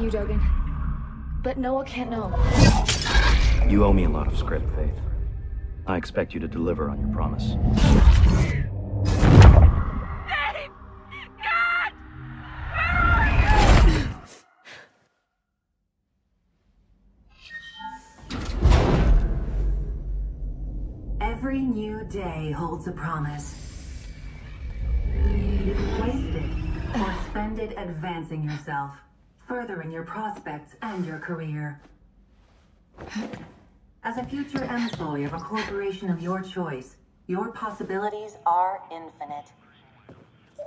For you, Dogen. But Noah can't know. You owe me a lot of script, Faith. I expect you to deliver on your promise. Every new day holds a promise. You can waste it or spend it advancing yourself, furthering your prospects and your career. As a future employee of a corporation of your choice, your possibilities are infinite.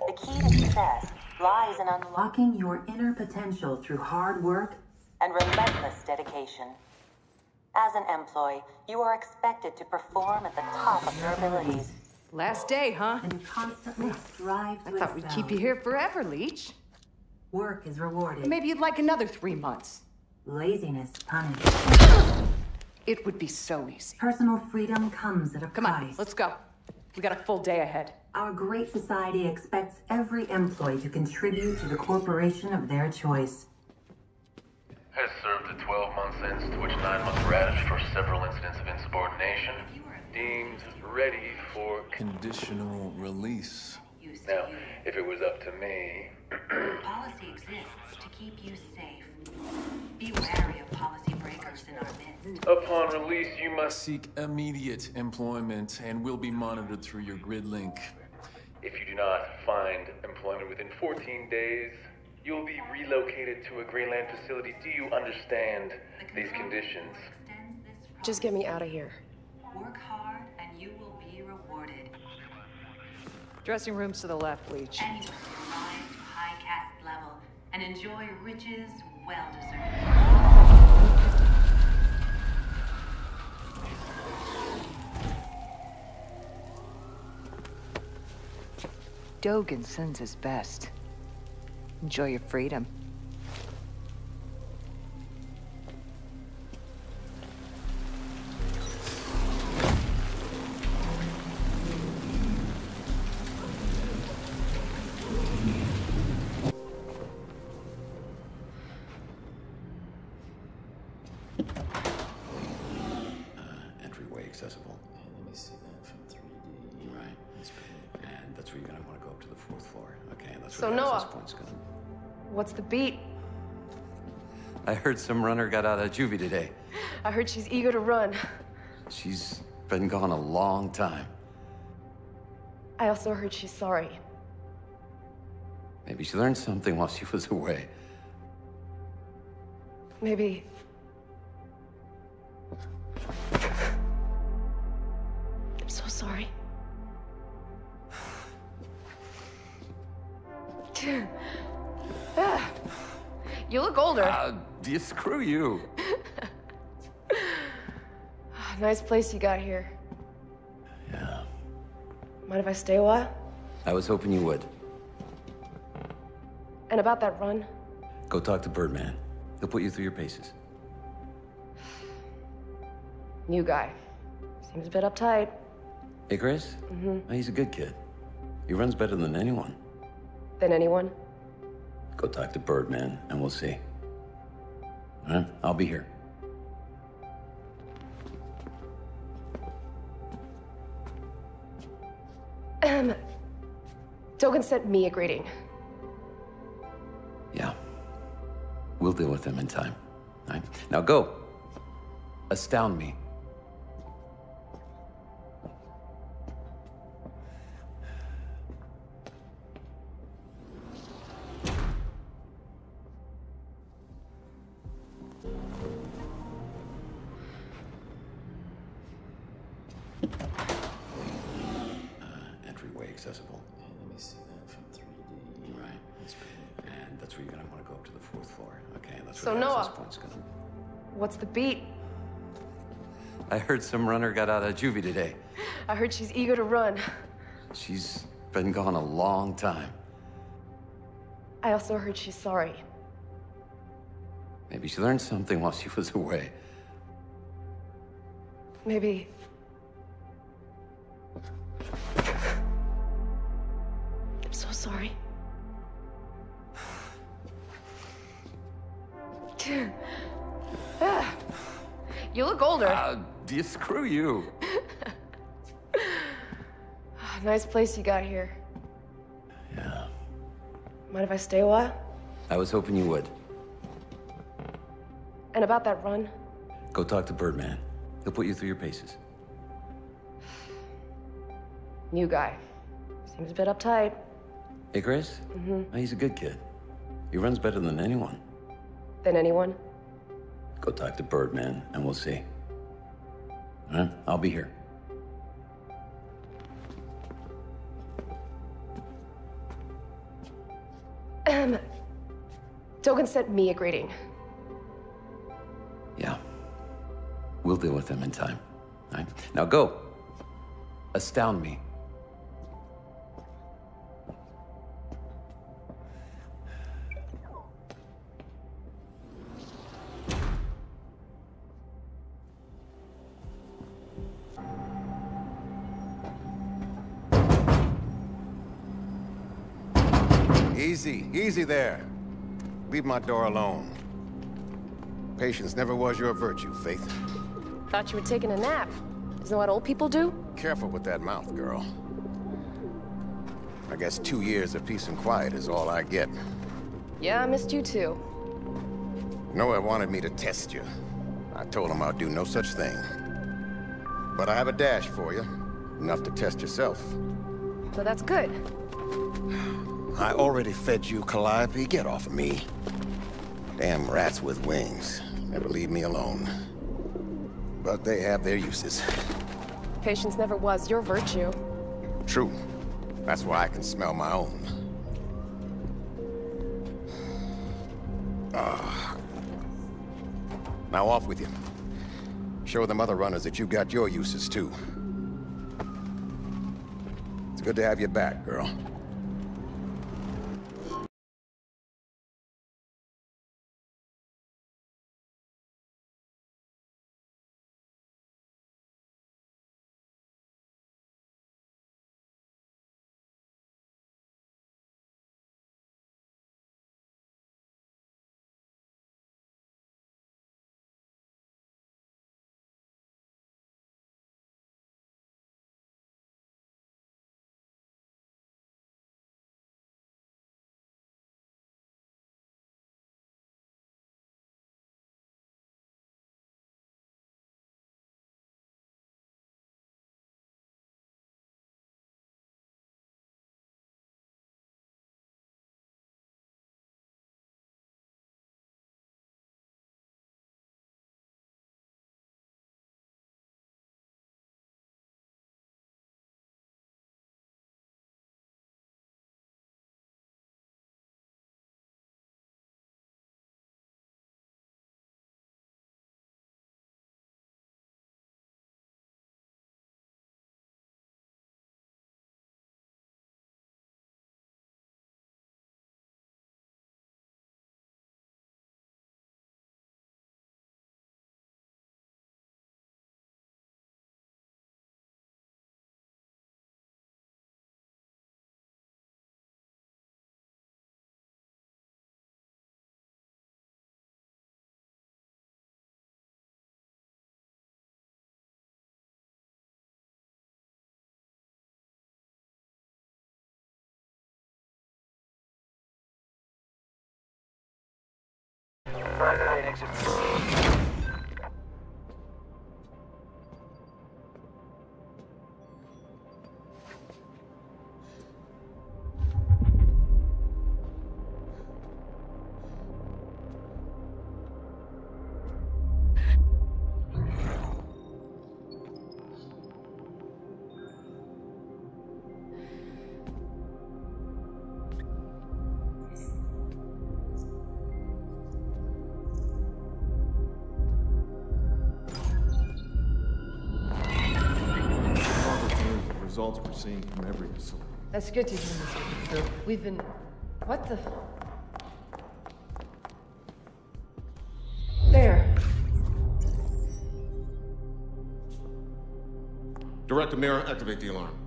The key to success lies in unlocking your inner potential through hard work and relentless dedication. As an employee, you are expected to perform at the top of your abilities Last day, huh? and constantly strive I thought we'd keep you here forever, Leech. Work is rewarded. Maybe you'd like another three months. Laziness punished. It would be so easy. Personal freedom comes at a Come price. on, let's go. We got a full day ahead. Our great society expects every employee to contribute to the corporation of their choice. Has served a 12 month sentence to which 9 months were added for several incidents of insubordination. Deemed ready for. Conditional release. Now, if it was up to me. Policy exists to keep you safe. Be wary of policy breakers in our midst. Upon release, you must. Seek immediate employment and will be monitored through your grid link. If you do not find employment within 14 days, you'll be relocated to a Greyland facility. Do you understand these conditions? Just get me out of here. Work hard and you will be rewarded. Dressing rooms to the left, Leech. Anyone can rise to high caste level and enjoy riches well deserved. Dogen sends his best. Enjoy your freedom. So Noah-. What's the beat? I heard some runner got out of juvie today. I heard she's eager to run. She's been gone a long time. I also heard she's sorry. Maybe she learned something while she was away. Maybe. Look older. Uh, you screw you. nice place you got here. Yeah. Mind if I stay a while? I was hoping you would. And about that run? Go talk to Birdman. He'll put you through your paces. New guy. Seems a bit uptight. Hey, Chris? Mm-hmm. He's a good kid. He runs better than anyone. Than anyone? Go talk to Birdman, and we'll see. All right? I'll be here. Um, Dogen sent me a greeting. Yeah. We'll deal with him in time. All right? Now go. Astound me. Some runner got out of juvie today. I heard she's eager to run. She's been gone a long time. I also heard she's sorry. Maybe she learned something while she was away. Maybe. I'm so sorry. You look older. Uh, you screw you. nice place you got here. Yeah. Mind if I stay a while? I was hoping you would. And about that run? Go talk to Birdman. He'll put you through your paces. New guy. Seems a bit uptight. Hey, Chris? Mm-hmm. He's a good kid. He runs better than anyone. Than anyone? Go talk to Birdman, and we'll see. Right? I'll be here. Um, Dogen sent me a greeting. Yeah. We'll deal with him in time. All right? Now go. Astound me. Easy, there. Leave my door alone. Patience never was your virtue, Faith. Thought you were taking a nap. Isn't that what old people do? Careful with that mouth, girl. I guess two years of peace and quiet is all I get. Yeah, I missed you too. Noah wanted me to test you. I told him I'd do no such thing. But I have a dash for you. Enough to test yourself. So that's good. I already fed you, Calliope. Get off of me. Damn rats with wings. Never leave me alone. But they have their uses. Patience never was your virtue. True. That's why I can smell my own. Ah. Now off with you. Show them other runners that you've got your uses too. It's good to have you back, girl. Exit. Results we're seeing from every facility. That's good to hear, Mr. Cooper. We've been... What the... There. Director Mira, activate the alarm.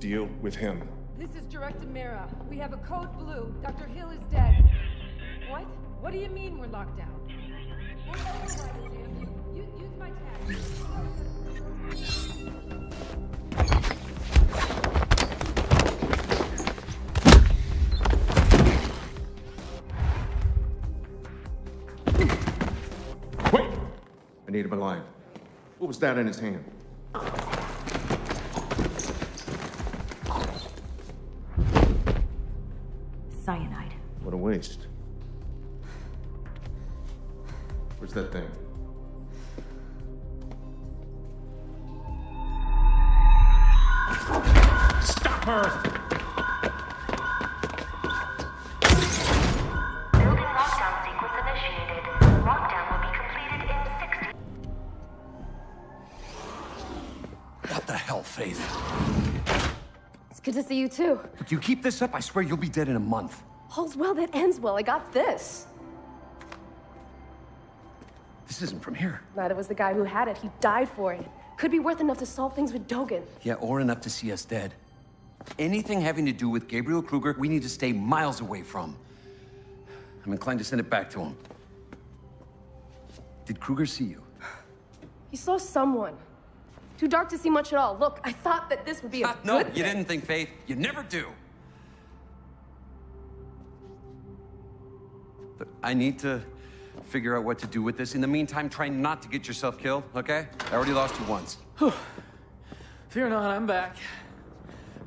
Deal with him. This is Director Mira. We have a code blue. Dr. Hill is dead. What? What do you mean we're locked down? Use my tag. Wait! I need him alive. What was that in his hand? Cyanide. What a waste. Where's that thing? Stop her! Building lockdown sequence initiated. Lockdown will be completed in 60. What the hell, Faith? It's good to see you too. If you keep this up, I swear you'll be dead in a month. All's well that ends well. I got this. This isn't from here. Neither was the guy who had it. He died for it. Could be worth enough to solve things with Dogen. Yeah, or enough to see us dead. Anything having to do with Gabriel Kruger, we need to stay miles away from. I'm inclined to send it back to him. Did Kruger see you? He saw someone. Too dark to see much at all. Look, I thought that this would be a ah, No, good you thing. didn't think, Faith. You never do. But I need to figure out what to do with this. In the meantime, try not to get yourself killed, okay? I already lost you once. Fear not, I'm back.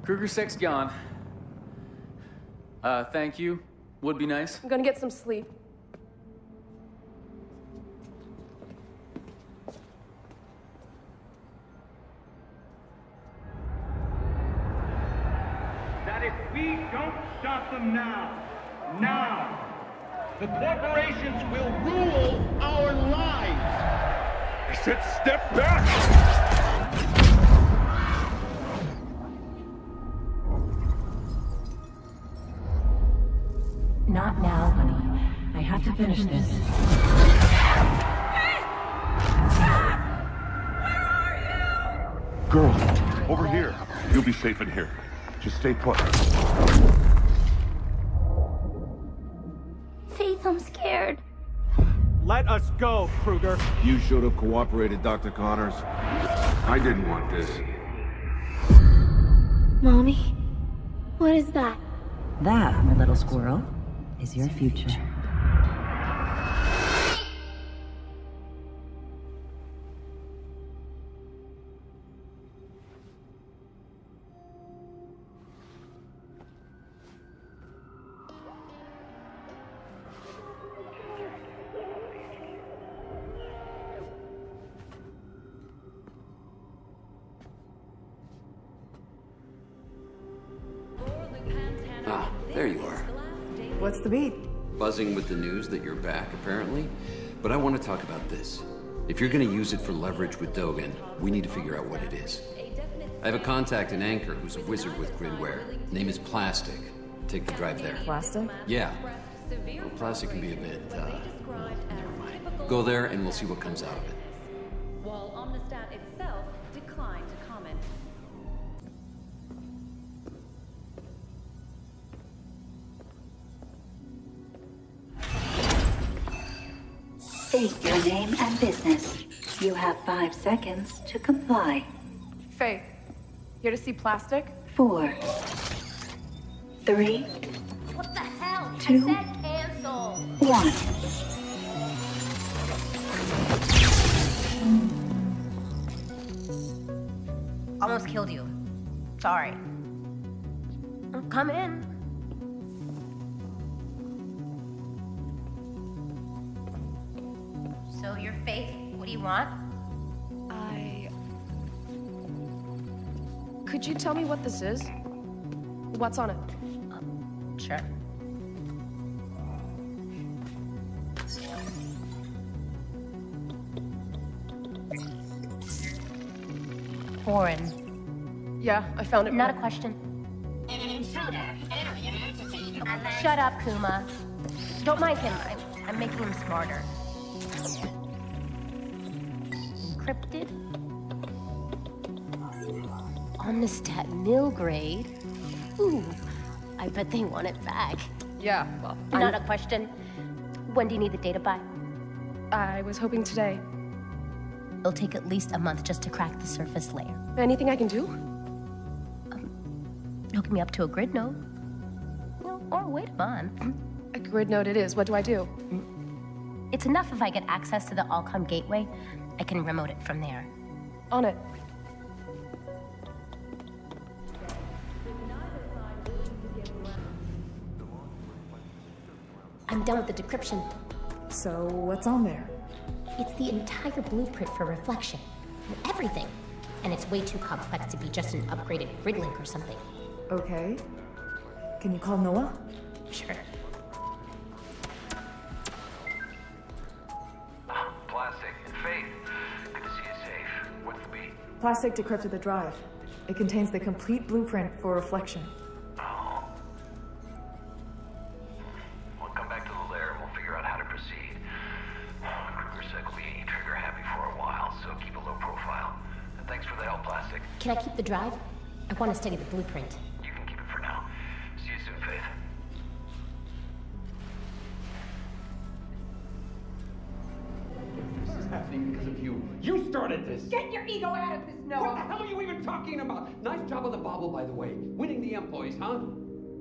Kruger Six gone. Uh, thank you. Would be nice. I'm gonna get some sleep. That if we don't stop them now, now, the corporations will rule our lives. I said step back! Not now, honey. I have to finish this. Where are you? Girl, over here. You'll be safe in here. Just stay put. Faith, I'm scared. Let us go, Kruger. You should have cooperated, Dr. Connors. I didn't want this. Mommy, what is that? That, my little squirrel, is your future. Buzzing with the news that you're back, apparently. But I want to talk about this. If you're going to use it for leverage with Dogen, we need to figure out what it is. I have a contact in Anchor who's a wizard with gridware. Name is Plastic. Take the drive there. Plastic? Yeah. Well, plastic can be a bit, uh, well, never mind. Go there and we'll see what comes out of it. State your name and business. You have five seconds to comply. Faith, here to see plastic? Four, three, What the hell? Two. I said cancel. one. Almost killed you. Sorry. Come in. So your faith, what do you want? I. Could you tell me what this is? What's on it? Um, sure. Foreign. Yeah, I found it. Not a question. Shut up, Kuma. Don't mind him. I'm, I'm making him smarter. Encrypted. Omnistat mill grade. Ooh, I bet they want it back. Yeah, well, Not I'm- a question. When do you need the data by? I was hoping today. It'll take at least a month just to crack the surface layer. Anything I can do? Um, Hook me up to a grid node. Or wait a month. A grid node it is. What do I do? Mm. It's enough if I get access to the Alcom gateway. I can remote it from there. On it. I'm done with the decryption. So, what's on there? It's the entire blueprint for reflection. Everything. And it's way too complex to be just an upgraded grid link or something. Okay. Can you call Noah? Sure. Plastic decrypted the drive. It contains the complete blueprint for reflection. We'll come back to the lair and we'll figure out how to proceed. Kruger said we'll be trigger happy for a while, so keep a low profile. And thanks for the help, Plastic. Can I keep the drive? I want to study the blueprint. About? Nice job on the bobble, by the way. Winning the employees, huh?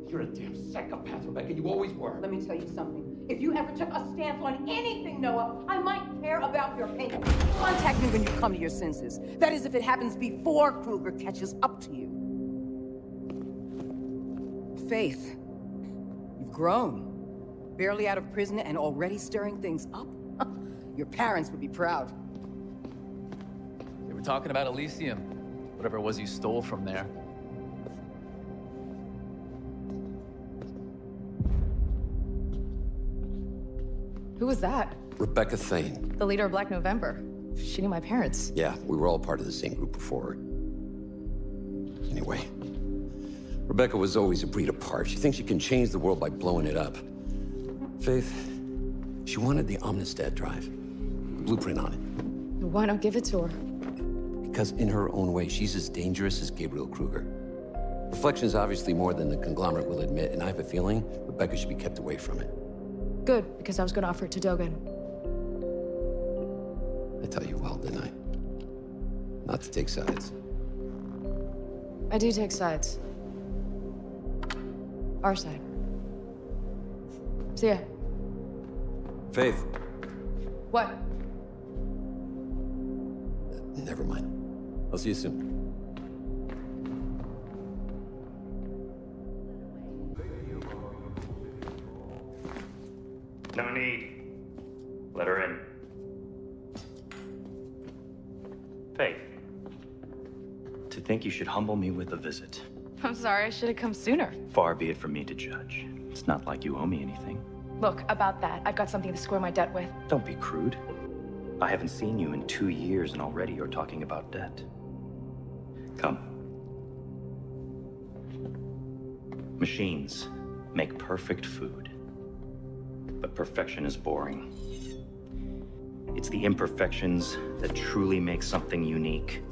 You're a damn psychopath, Rebecca. You always were. Let me tell you something. If you ever took a stance on anything, Noah, I might care about your opinion. Contact me when you come to your senses. That is, if it happens before Kruger catches up to you. Faith, you've grown. Barely out of prison and already stirring things up. Your parents would be proud. They were talking about Elysium. Whatever it was you stole from there. Who was that? Rebecca Thane. The leader of Black November. She knew my parents. Yeah, we were all part of the same group before. Anyway, Rebecca was always a breed apart. She thinks she can change the world by blowing it up. Faith, she wanted the Omnistat drive, the blueprint on it. Why not give it to her? Because in her own way, she's as dangerous as Gabriel Kruger. Reflection is obviously more than the conglomerate will admit, and I have a feeling Rebecca should be kept away from it. Good, because I was going to offer it to Dogen. I tell you well, didn't I? Not to take sides. I do take sides. Our side. See ya. Faith, What? never mind. I'll see you soon. No need. Let her in. Faith. To think you should humble me with a visit. I'm sorry, I should have come sooner. Far be it from me to judge. It's not like you owe me anything. Look, about that, I've got something to square my debt with. Don't be crude. I haven't seen you in two years and already you're talking about debt. Come. Machines make perfect food. But perfection is boring. It's the imperfections that truly make something unique.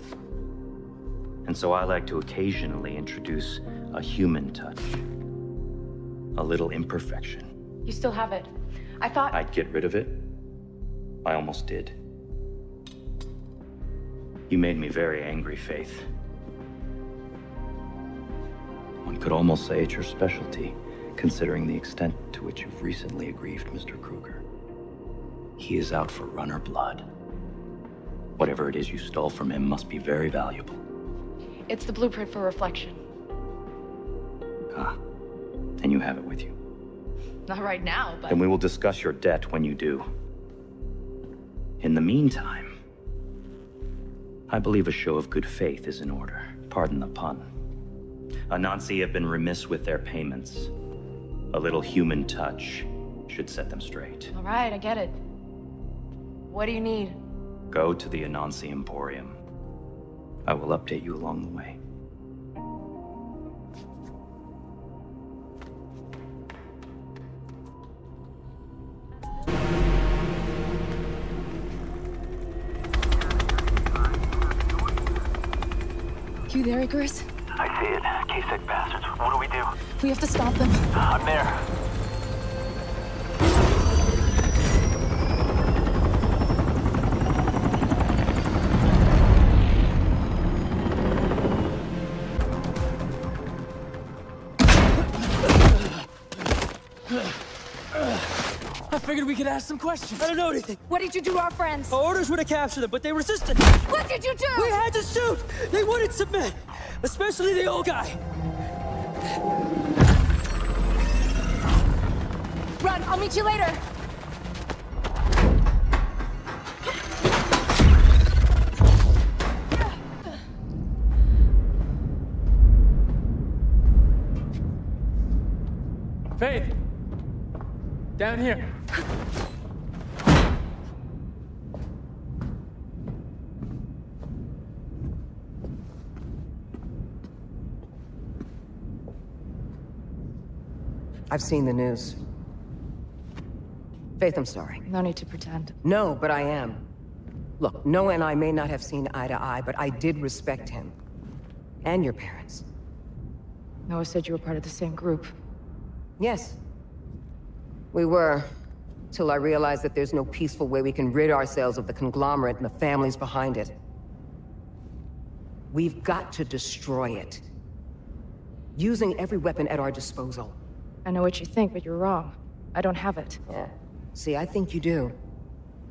And so I like to occasionally introduce a human touch. A little imperfection. You still have it. I thought. I'd get rid of it. I almost did. You made me very angry, Faith. One could almost say it's your specialty, considering the extent to which you've recently aggrieved Mr. Kruger. He is out for runner blood. Whatever it is you stole from him must be very valuable. It's the blueprint for reflection. Ah, and you have it with you. Not right now, but. Then we will discuss your debt when you do. In the meantime, I believe a show of good faith is in order. Pardon the pun. Anansi have been remiss with their payments. A little human touch should set them straight. All right, I get it. What do you need? Go to the Anansi Emporium. I will update you along the way. You there, Icarus? I see it. K-Sec bastards. What do we do? We have to stop them. Uh, I'm there. I figured we could ask some questions. I don't know anything. What did you do to our friends? Our orders were to capture them, but they resisted. What did you do? We had to shoot. They wouldn't submit, especially the old guy. Run, I'll meet you later. Faith! Down here. I've seen the news. Faith, I'm sorry. No need to pretend. No, but I am. Look, Noah and I may not have seen eye to eye, but I did respect him. And your parents. Noah said you were part of the same group. Yes. We were. Till I realized that there's no peaceful way we can rid ourselves of the conglomerate and the families behind it. We've got to destroy it. Using every weapon at our disposal. I know what you think, but you're wrong. I don't have it. Yeah. See, I think you do.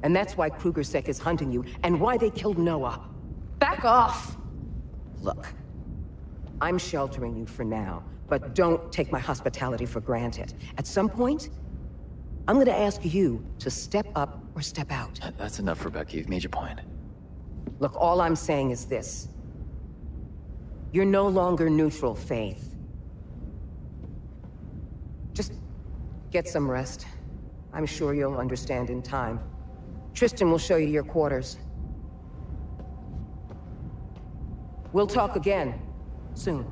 And that's why KrugerSec is hunting you, and why they killed Noah. Back off! Look, I'm sheltering you for now, but don't take my hospitality for granted. At some point, I'm gonna ask you to step up or step out. That's enough, Rebecca. You've made your point. Look, all I'm saying is this. You're no longer neutral, Faith. Just get some rest. I'm sure you'll understand in time. Tristan will show you your quarters. We'll talk again, soon.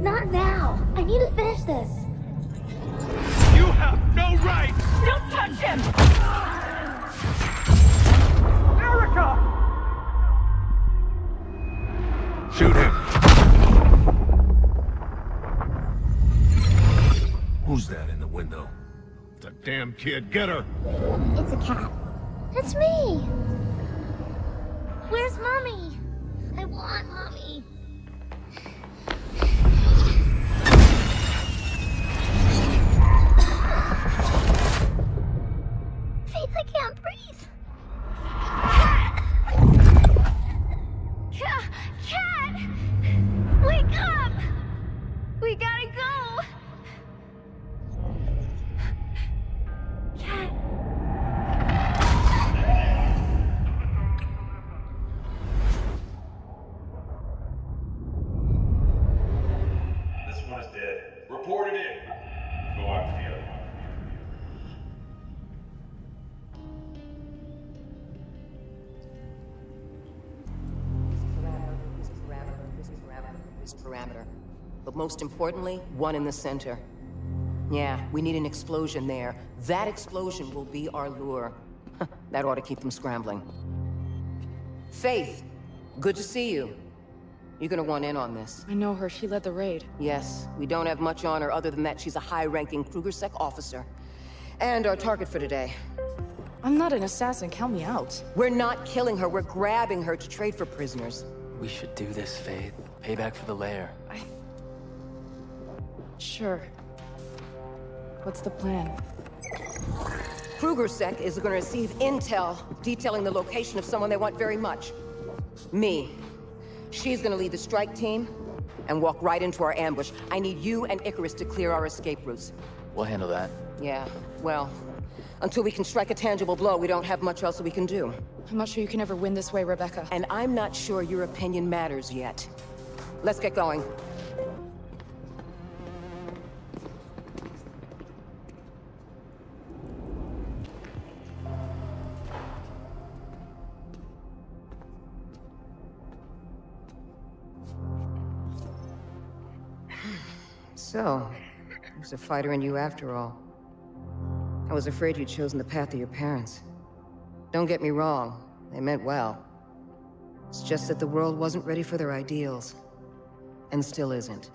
Not now. I need to finish this. You have no right! Don't touch him! Erica! Shoot him. Who's that in the window? The damn kid. Get her. It's a cat. It's me. Where's mommy? I want mommy. We gotta But most importantly, one in the center. Yeah, we need an explosion there. That explosion will be our lure. that ought to keep them scrambling. Faith, good to see you. You're gonna want in on this. I know her. She led the raid. Yes, we don't have much on her other than that she's a high-ranking KrugerSec officer. And our target for today. I'm not an assassin. Count me out. We're not killing her, we're grabbing her to trade for prisoners. We should do this, Faith. Payback for the lair. Sure. What's the plan? KrugerSec is gonna receive intel detailing the location of someone they want very much. Me. She's gonna lead the strike team and walk right into our ambush. I need you and Icarus to clear our escape routes. We'll handle that. Yeah, well, until we can strike a tangible blow, we don't have much else we can do. I'm not sure you can ever win this way, Rebecca. And I'm not sure your opinion matters yet. Let's get going. So, there's a fighter in you after all. I was afraid you'd chosen the path of your parents. Don't get me wrong, they meant well. It's just that the world wasn't ready for their ideals. And still isn't.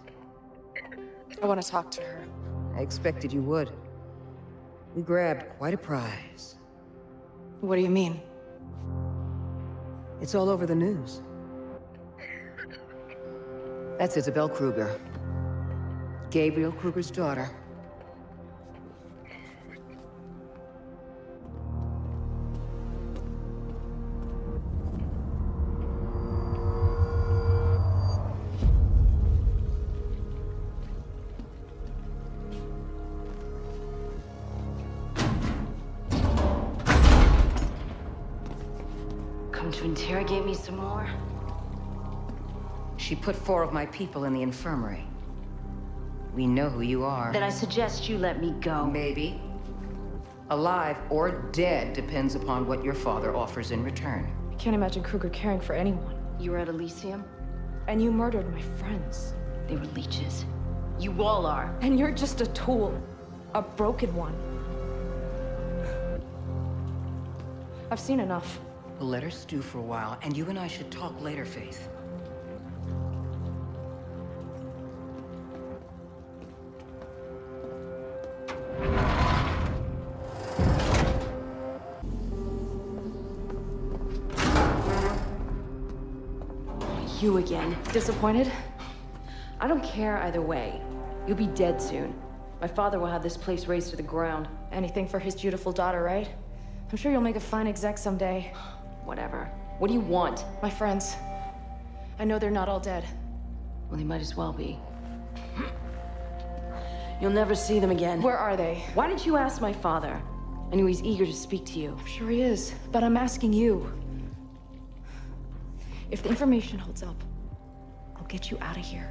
I want to talk to her. I expected you would. We grabbed quite a prize. What do you mean? It's all over the news. That's Isabel Kruger. Gabriel Kruger's daughter. Come to interrogate me some more? She put four of my people in the infirmary. We know who you are. Then I suggest you let me go. Maybe. Alive or dead depends upon what your father offers in return. I can't imagine Kruger caring for anyone. You were at Elysium? And you murdered my friends. They were leeches. You all are. And you're just a tool. A broken one. I've seen enough. We'll let her stew for a while, and you and I should talk later, Faith. You again. Disappointed? I don't care either way. You'll be dead soon. My father will have this place razed to the ground. Anything for his beautiful daughter, right? I'm sure you'll make a fine exec someday. Whatever. What do you want? My friends. I know they're not all dead. Well, they might as well be. You'll never see them again. Where are they? Why didn't you ask my father? I knew he's eager to speak to you. I'm sure he is, but I'm asking you. If the information holds up, I'll get you out of here.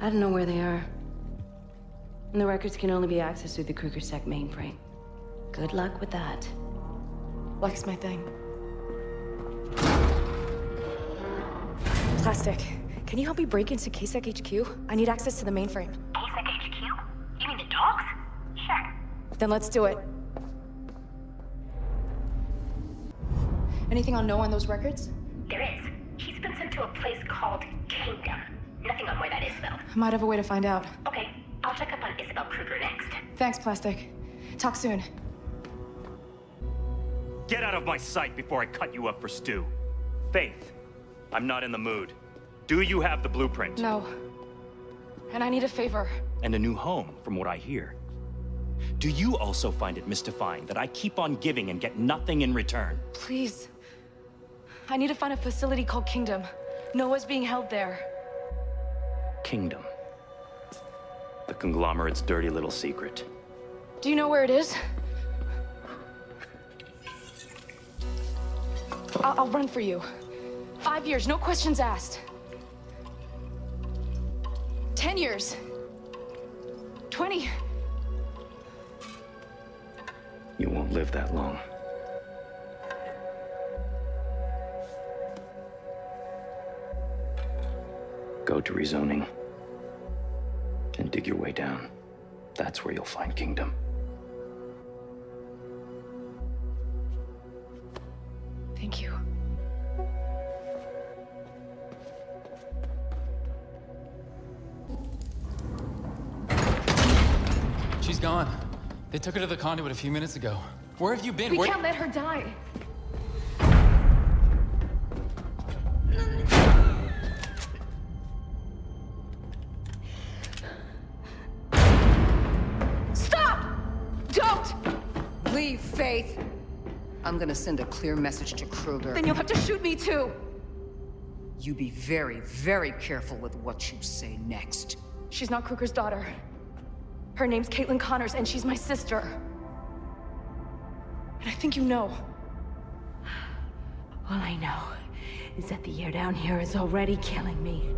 I don't know where they are. And the records can only be accessed through the KrugerSec mainframe. Good luck with that. Luck's my thing. Plastic, can you help me break into KSEC HQ? I need access to the mainframe. KSEC HQ? You mean the dogs? Sure. Then let's do it. Anything on Noah on those records? There is. He's been sent to a place called Kingdom. Nothing on where that is, though. I might have a way to find out. Okay, I'll check up on Isabel Kruger next. Thanks, Plastic. Talk soon. Get out of my sight before I cut you up for stew. Faith, I'm not in the mood. Do you have the blueprint? No. And I need a favor. And a new home, from what I hear. Do you also find it mystifying that I keep on giving and get nothing in return? Please. I need to find a facility called Kingdom. Noah's being held there. Kingdom. The conglomerate's dirty little secret. Do you know where it is? I'll, I'll run for you. Five years, no questions asked. Ten years. Twenty. You won't live that long. Go to rezoning and dig your way down. That's where you'll find Kingdom. Thank you. She's gone. They took her to the conduit a few minutes ago. Where have you been? We Where- can't let her die. Gonna send a clear message to Kruger. Then you'll have to shoot me too. You be very, very careful with what you say next. She's not Kruger's daughter. Her name's Caitlyn Connors, and she's my sister. And I think you know. All I know is that the air down here is already killing me.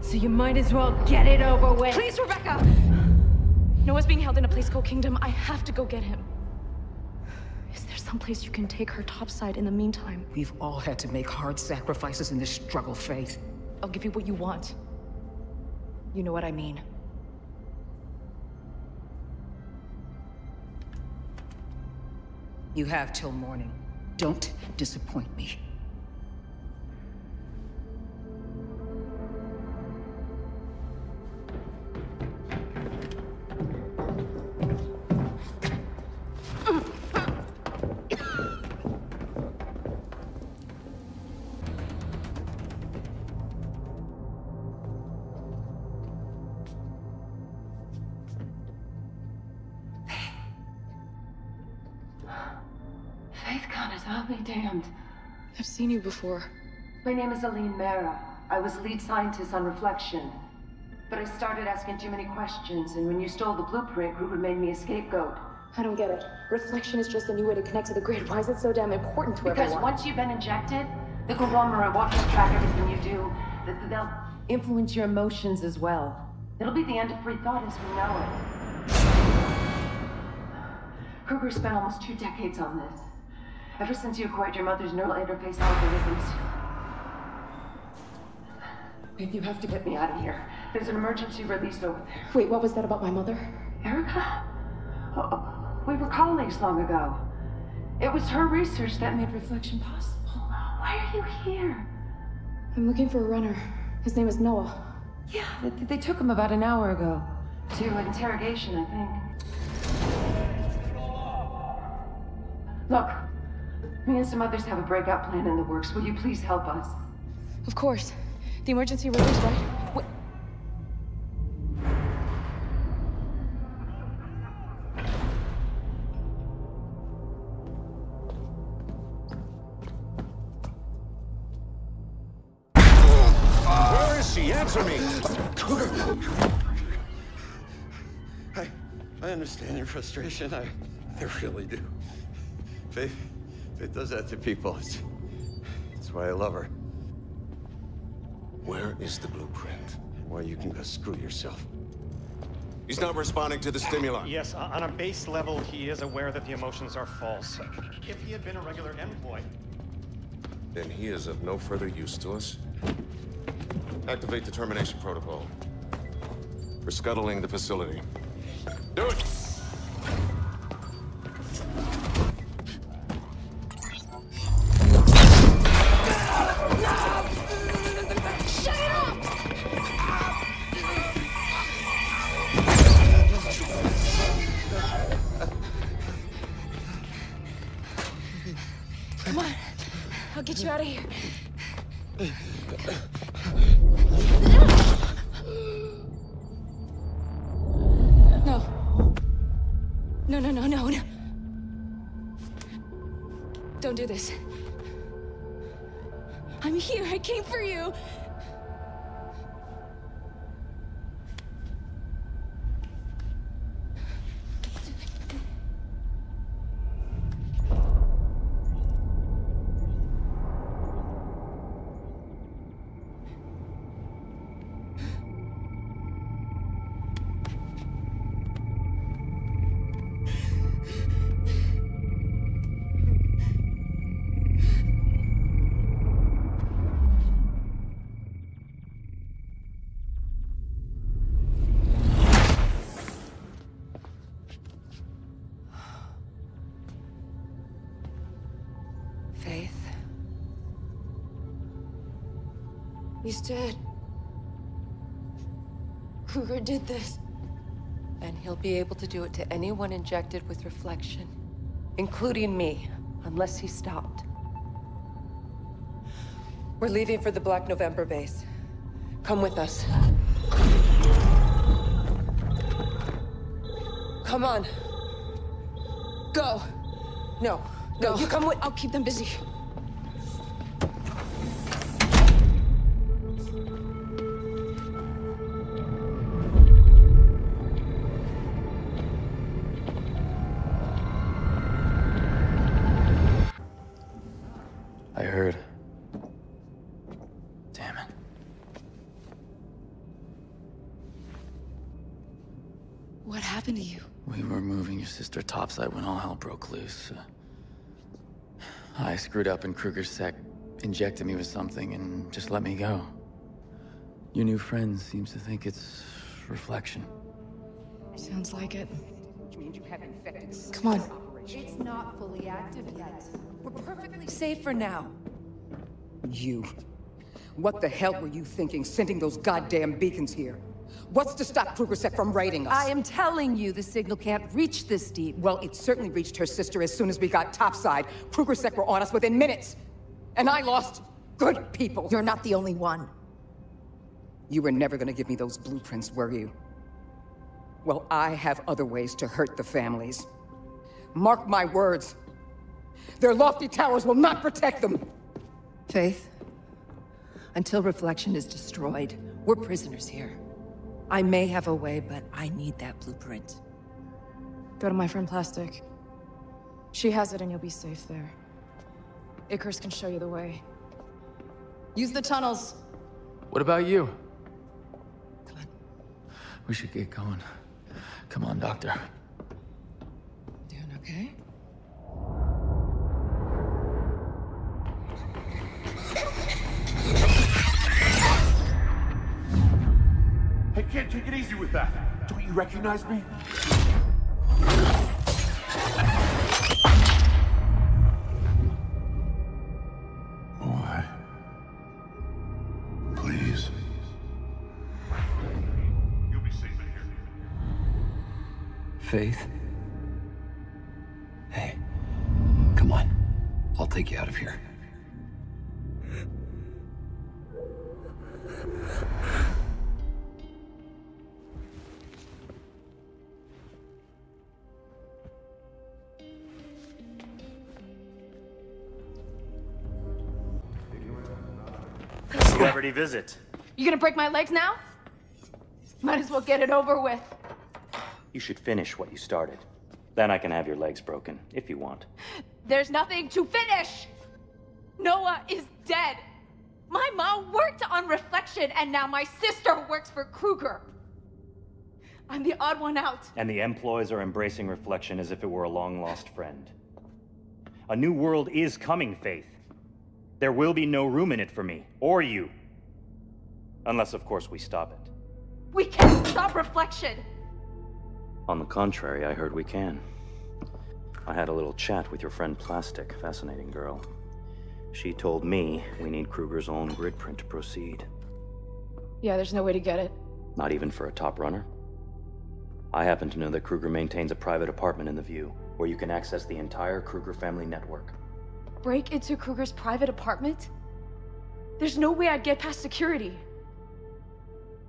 So you might as well get it over with. Please, Rebecca! Noah's being held in a place called Kingdom. I have to go get him someplace you can take her topside in the meantime. We've all had to make hard sacrifices in this struggle, Faith. I'll give you what you want. You know what I mean. You have till morning. Don't disappoint me. Before. My name is Aline Mera. I was lead scientist on Reflection. But I started asking too many questions, and when you stole the blueprint, Gruber made me a scapegoat. I don't get it. Reflection is just a new way to connect to the grid. Why is it so damn important to Because everyone? Because once you've been injected, the conglomerate will track everything you do. Th- th- They'll influence your emotions as well. It'll be the end of free thought as we know it. Kruger spent almost two decades on this. Ever since you acquired your mother's neural interface algorithms. Babe, you have to get me out of here. There's an emergency release over there. Wait, what was that about my mother? Erica? Oh, oh, we were colleagues long ago. It was her research that made reflection possible. Why are you here? I'm looking for a runner. His name is Noah. Yeah, they, they took him about an hour ago. To interrogation, I think. Me and some others have a breakout plan in the works. Will you please help us? Of course. The emergency room is right? Wait. Where is she? Answer me! I, I understand your frustration. I, I really do. Faith, Faith does that to people. It's, it's why I love her. Where is the blueprint? Why you can go screw yourself. He's not responding to the stimuli. Yes, on a base level, he is aware that the emotions are false. If he had been a regular employee, Then he is of no further use to us. Activate the termination protocol. We're scuttling the facility. Do it! Come on. I'll get you out of here. No. No, no, no, no, no. Don't do this. I'm here. I came for you. He's dead. Kruger did this. And he'll be able to do it to anyone injected with reflection, including me, unless he's stopped. We're leaving for the Black November base. Come with us. Come on. Go. No, no, you come with. I'll keep them busy. Moving topside when all hell broke loose. Uh, I screwed up and Kruger's sec injected me with something and just let me go. Your new friend seems to think it's reflection. Sounds like it. Which means you have infected Come on. It's not fully active yet. We're perfectly safe for now. You. What the hell were you thinking, sending those goddamn beacons here? What's to stop KrugerSec from raiding us? I am telling you, the signal can't reach this deep. Well, it certainly reached her sister as soon as we got topside. KrugerSec were on us within minutes. And I lost good people. You're not the only one. You were never gonna give me those blueprints, were you? Well, I have other ways to hurt the families. Mark my words. Their lofty towers will not protect them. Faith, until Reflection is destroyed, we're prisoners here. I may have a way, but I need that blueprint. Go to my friend Plastic. She has it and you'll be safe there. Icarus can show you the way. Use the tunnels. What about you? Come on. We should get going. Come on, Doctor. Doing okay? Kid, take it easy with that. Don't you recognize me? Why? Please. You'll be safe in here. Faith? Hey, come on. I'll take you out of here. Celebrity visit. You gonna break my legs now? Might as well get it over with. You should finish what you started. Then I can have your legs broken, if you want. There's nothing to finish! Noah is dead! My mom worked on Reflection, and now my sister works for Kruger. I'm the odd one out. And the employees are embracing reflection as if it were a long lost friend. A new world is coming, Faith. There will be no room in it for me, or you. Unless, of course, we stop it. We can't stop Reflection! On the contrary, I heard we can. I had a little chat with your friend Plastic, fascinating girl. She told me we need Kruger's own grid print to proceed. Yeah, there's no way to get it. Not even for a top runner? I happen to know that Kruger maintains a private apartment in the View, where you can access the entire Kruger family network. Break into Kruger's private apartment? There's no way I'd get past security.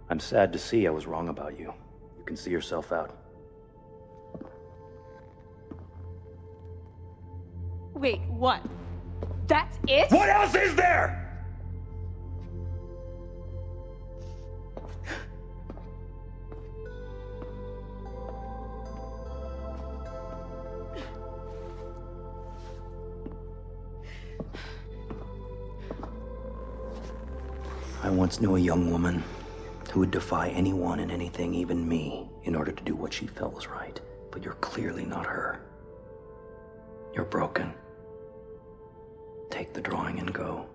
I'm sad to see I was wrong about you. You can see yourself out. Wait, what? That's it? What else is there? I once knew a young woman who would defy anyone and anything, even me, in order to do what she felt was right. But you're clearly not her. You're broken. Take the drawing and go.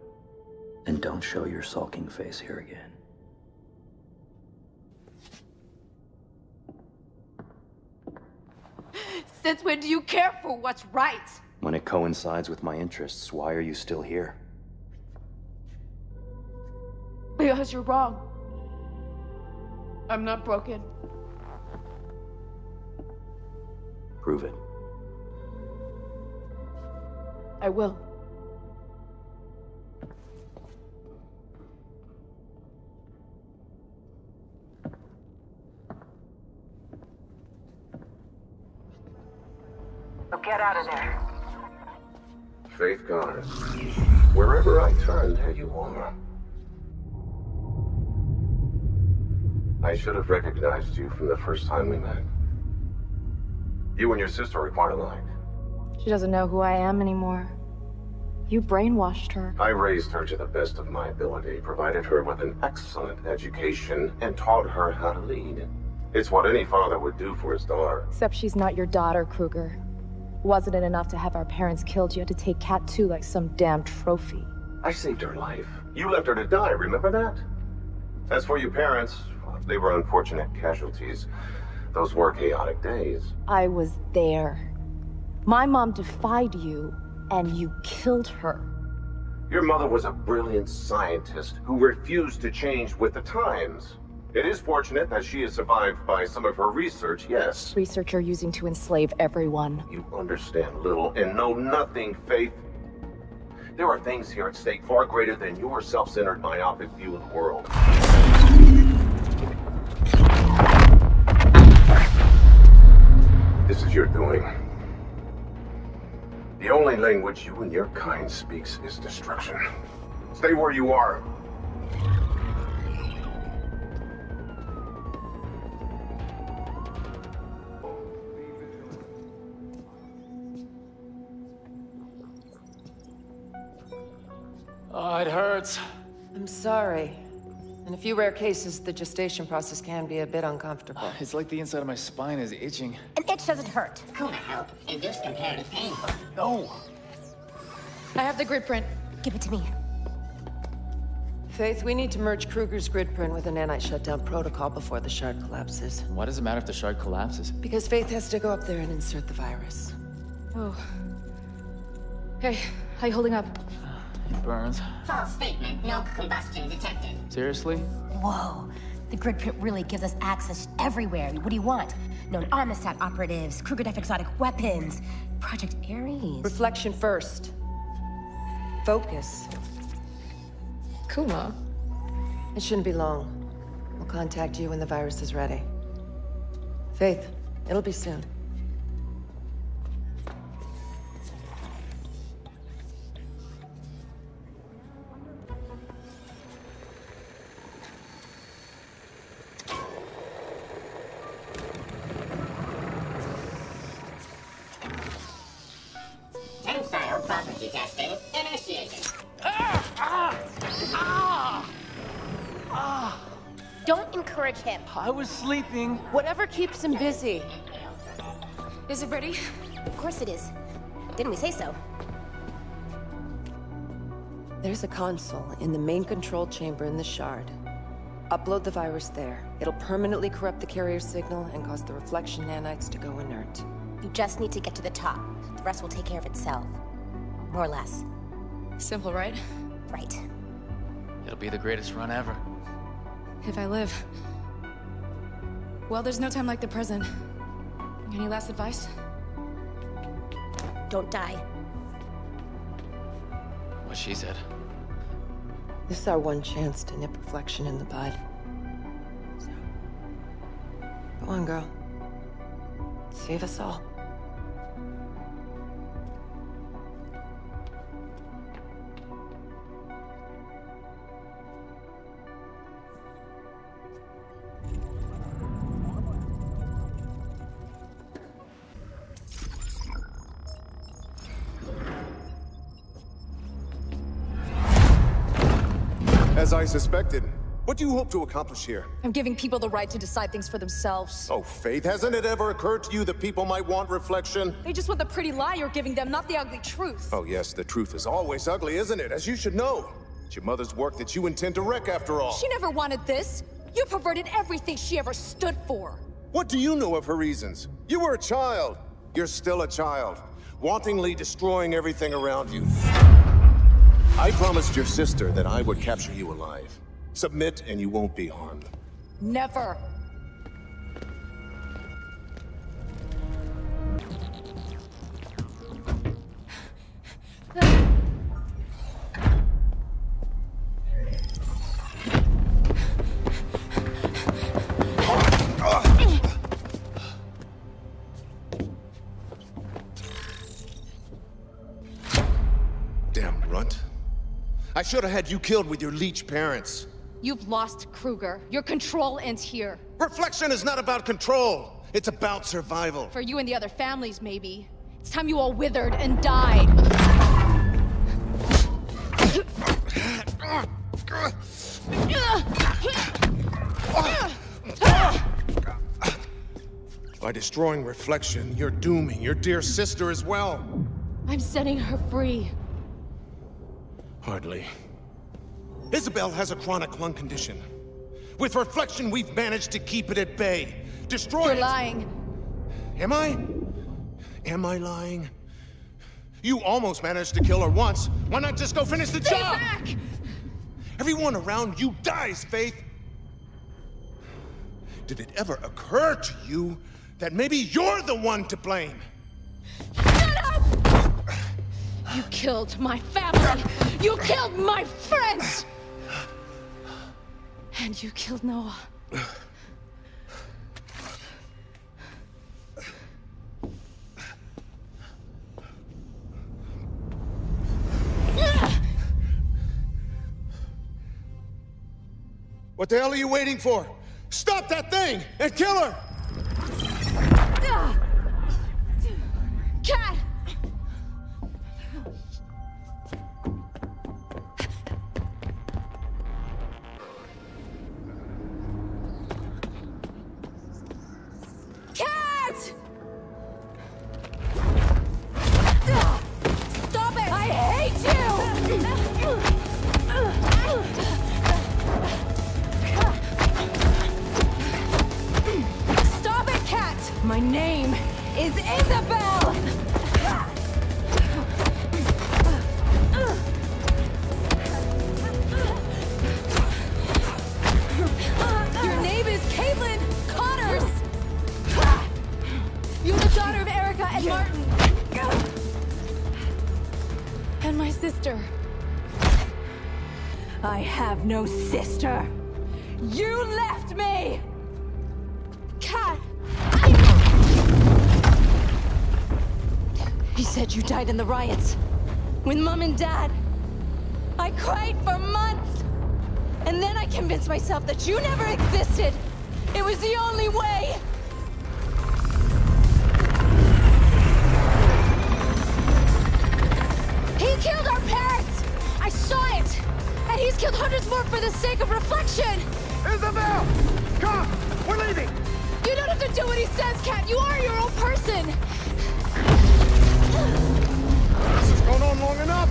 And don't show your sulking face here again. Since when do you care for what's right? When it coincides with my interests, why are you still here? Because you're wrong. I'm not broken. Prove it. I will. So get out of there. Faith Goddess. Wherever I turn, there you are. I should have recognized you from the first time we met. You and your sister are quite alike. She doesn't know who I am anymore. You brainwashed her. I raised her to the best of my ability, provided her with an excellent education, and taught her how to lead. It's what any father would do for his daughter. Except she's not your daughter, Kruger. Wasn't it enough to have our parents killed? You had to take Cat too like some damn trophy. I saved her life. You left her to die, remember that? As for your parents, they were unfortunate casualties. Those were chaotic days. I was there. My mom defied you, and you killed her. Your mother was a brilliant scientist who refused to change with the times. It is fortunate that she is survived by some of her research, yes. Research you're using to enslave everyone. You understand little and know nothing, Faith. There are things here at stake far greater than your self-centered myopic view of the world. This is your doing. The only language you and your kind speaks is destruction. Stay where you are. Oh, it hurts. I'm sorry. In a few rare cases, the gestation process can be a bit uncomfortable. Ah, it's like the inside of my spine is itching. An itch doesn't hurt. Gonna help induce comparative pain. No. I have the grid print. Give it to me. Faith, we need to merge Kruger's grid print with a nanite shutdown protocol before the shard collapses. Why does it matter if the shard collapses? Because Faith has to go up there and insert the virus. Oh. Hey, how you holding up? It burns. False statement. No combustion detected. Seriously? Whoa. The grid print really gives us access everywhere. What do you want? Known Amistad operatives, Kruger Def exotic weapons, Project Ares. Reflection first. Focus. Kuma? It shouldn't be long. We'll contact you when the virus is ready. Faith, it'll be soon. I was sleeping. Whatever keeps him busy. Is it ready? Of course it is. Didn't we say so? There's a console in the main control chamber in the shard. Upload the virus there. It'll permanently corrupt the carrier signal and cause the reflection nanites to go inert. You just need to get to the top. The rest will take care of itself. More or less. Simple, right? Right. It'll be the greatest run ever. If I live. Well, there's no time like the present. Any last advice? Don't die. What she said. This is our one chance to nip reflection in the bud. So, go on, girl. Save us all. Suspected. What do you hope to accomplish here? I'm giving people the right to decide things for themselves. Oh, Faith, hasn't it ever occurred to you that people might want reflection? They just want the pretty lie you're giving them, not the ugly truth. Oh, yes, the truth is always ugly, isn't it? As you should know. It's your mother's work that you intend to wreck, after all. She never wanted this. You perverted everything she ever stood for. What do you know of her reasons? You were a child. You're still a child. Wantingly destroying everything around you. I promised your sister that I would capture you alive. Submit and you won't be harmed. Never. I should have had you killed with your leech parents. You've lost Kruger. Your control ends here. Reflection is not about control. It's about survival. For you and the other families, maybe. It's time you all withered and died. By destroying Reflection, you're dooming your dear sister as well. I'm setting her free. Hardly. Isabel has a chronic lung condition. With Reflection, we've managed to keep it at bay. Destroy You're it. lying. Am I? Am I lying? You almost managed to kill her once. Why not just go finish the Stay job? back! Everyone around you dies, Faith. Did it ever occur to you that maybe you're the one to blame? You killed my family! You killed my friends! And you killed Noah. What the hell are you waiting for? Stop that thing and kill her! The riots. With Mom and Dad. I cried for months. And then I convinced myself that you never existed. It was the only way. He killed our parents! I saw it! And he's killed hundreds more for the sake of reflection! Isabel! Come! We're leaving! You don't have to do what he says, Cat! You are your own person! This has gone on long enough!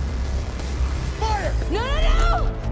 Fire! No, no, no!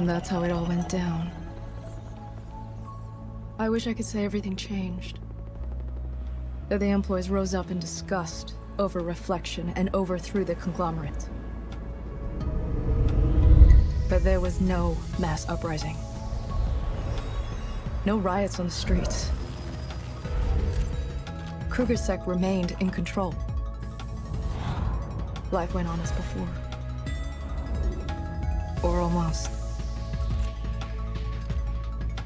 And that's how it all went down. I wish I could say everything changed. That the employees rose up in disgust over reflection and overthrew the conglomerate. But there was no mass uprising. No riots on the streets. KrugerSec remained in control. Life went on as before. Or almost.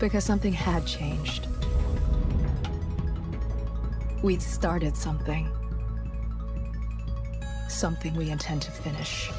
Because something had changed. We'd started something. Something we intend to finish.